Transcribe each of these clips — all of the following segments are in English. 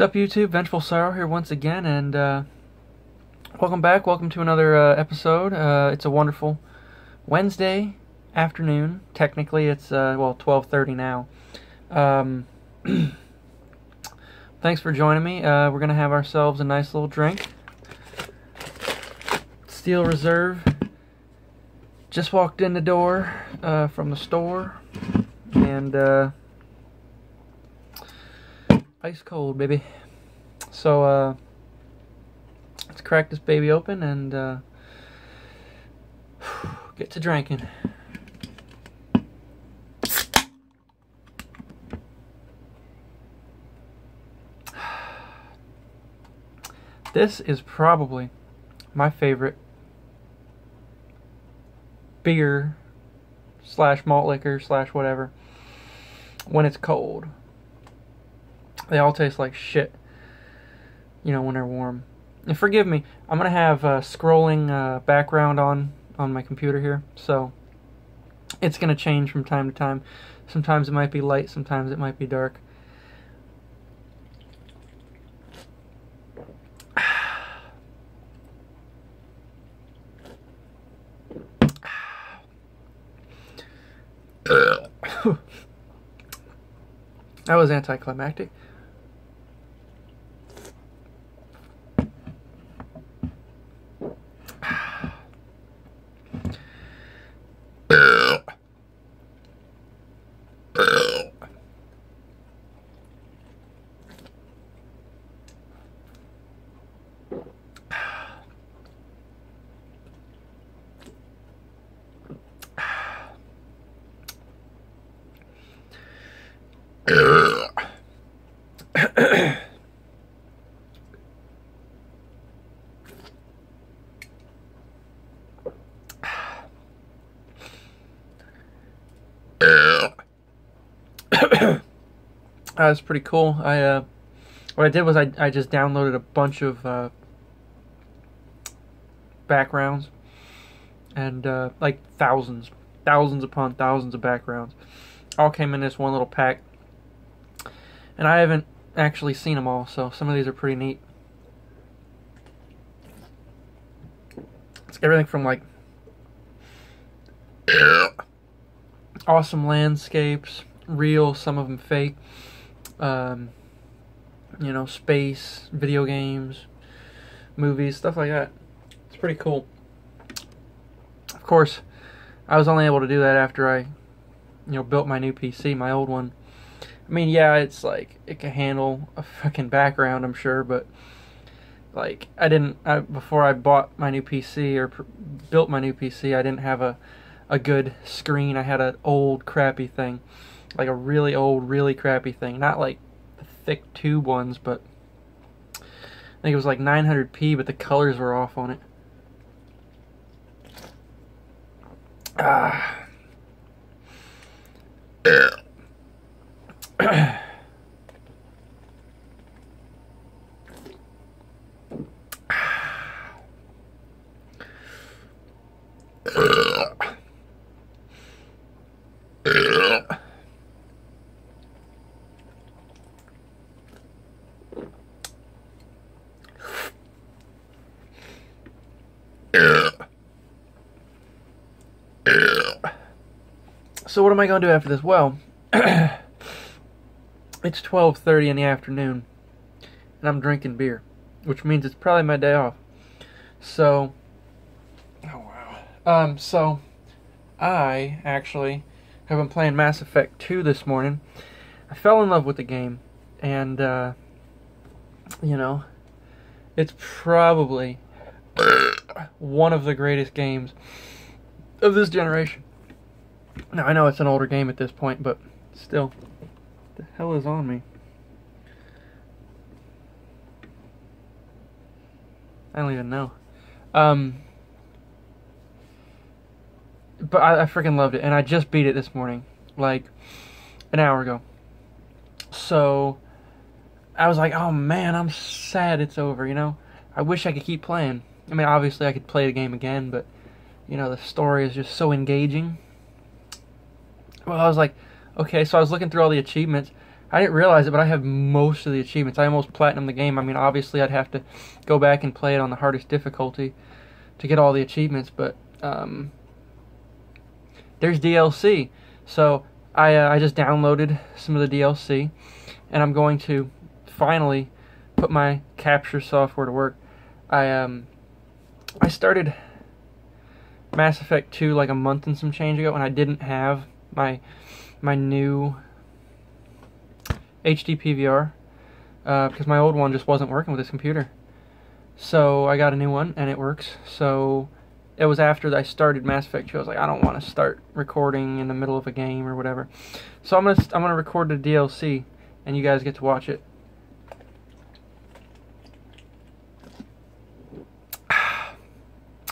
What's up, YouTube? Vengeful Sorrow here once again, and uh, welcome back. Welcome to another uh, episode. Uh, it's a wonderful Wednesday afternoon. Technically, it's uh, well 12:30 now. Um, thanks for joining me. Uh, we're gonna have ourselves a nice little drink. Steel Reserve. Just walked in the door uh, from the store, and ice cold, baby. So, uh, let's crack this baby open and uh, get to drinking. This is probably my favorite beer slash malt liquor slash whatever when it's cold. They all taste like shit, you know, when they're warm. And forgive me, I'm gonna have a scrolling uh, background on on my computer here, so it's gonna change from time to time. Sometimes it might be light, sometimes it might be dark. that was anticlimactic. That was pretty cool. I uh, what I did was I I just downloaded a bunch of uh, backgrounds and uh, like thousands, thousands upon thousands of backgrounds, all came in this one little pack. And I haven't actually seen them all, so some of these are pretty neat. It's everything from like awesome landscapes, real, some of them fake um, you know, space, video games, movies, stuff like that. It's pretty cool. Of course, I was only able to do that after I, you know, built my new PC. My old one, I mean, yeah, it's like it can handle a fucking background, I'm sure, but like I didn't I, before I bought my new PC or pr- built my new PC. I didn't have a a good screen. I had an old crappy thing like a really old, really crappy thing. Not like the thick tube ones, but I think it was like 900p, but the colors were off on it. Ah. So what am I going to do after this? Well, it's 12:30 in the afternoon and I'm drinking beer, which means it's probably my day off. So Oh wow. Um so I actually have been playing Mass Effect 2 this morning. I fell in love with the game and uh you know, it's probably one of the greatest games of this generation. Now, I know it's an older game at this point, but still. the hell is on me? I don't even know. Um, but I, I freaking loved it, and I just beat it this morning, like an hour ago. So I was like, oh man, I'm sad it's over, you know? I wish I could keep playing. I mean, obviously I could play the game again, but you know, the story is just so engaging. Well, I was like, okay, so I was looking through all the achievements. I didn't realize it, but I have most of the achievements. I almost platinum the game. I mean, obviously, I'd have to go back and play it on the hardest difficulty to get all the achievements, but um, there's DLC. So I uh, I just downloaded some of the DLC, and I'm going to finally put my capture software to work. I um I started Mass Effect 2 like a month and some change ago, and I didn't have my my new HD PVR uh, because my old one just wasn't working with this computer. So I got a new one and it works. So it was after I started Mass Effect 2. I was like, I don't want to start recording in the middle of a game or whatever. So I'm gonna I'm gonna record the DLC and you guys get to watch it.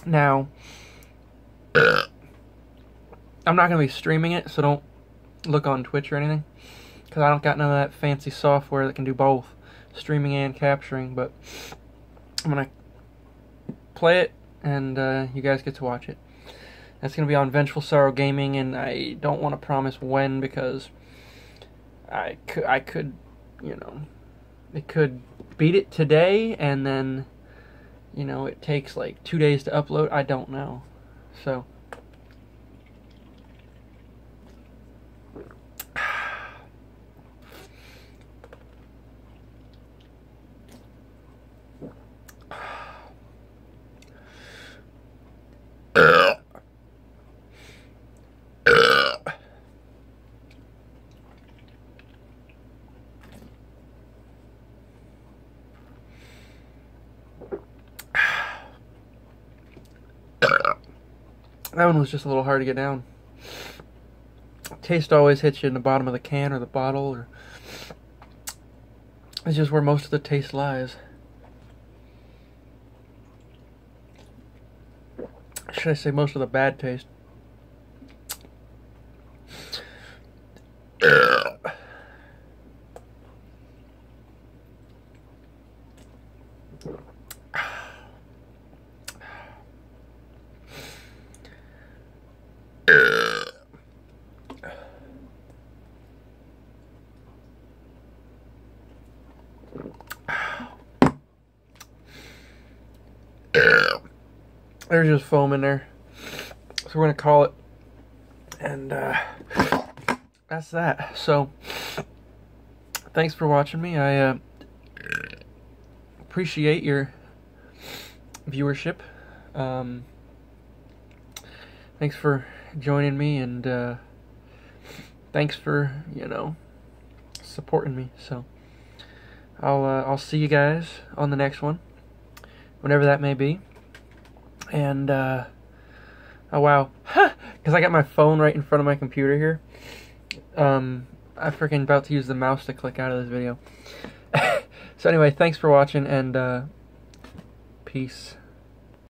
Now, I'm not going to be streaming it, so don't look on Twitch or anything. Because I don't got none of that fancy software that can do both streaming and capturing. But I'm going to play it, and uh, you guys get to watch it. That's going to be on Vengeful Sorrow Gaming, and I don't want to promise when because I I could, you know, it could beat it today, and then, you know, it takes like two days to upload. I don't know. So. That one was just a little hard to get down. Taste always hits you in the bottom of the can or the bottle, or it's just where most of the taste lies. Should I say most of the bad taste? There's just foam in there. So we're going to call it. And uh, that's that. So thanks for watching me. I uh, appreciate your viewership. Um, thanks for joining me and uh, thanks for, you know, supporting me. So I'll uh, I'll see you guys on the next one, whenever that may be. And uh, oh wow, because I got my phone right in front of my computer here. Um, I'm freaking about to use the mouse to click out of this video. so anyway, thanks for watching and uh, peace.